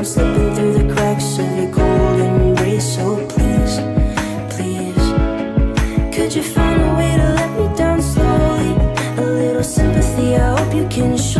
I'm slipping through the cracks of your cold embrace So please, please Could you find a way to let me down slowly? A little sympathy, I hope you can show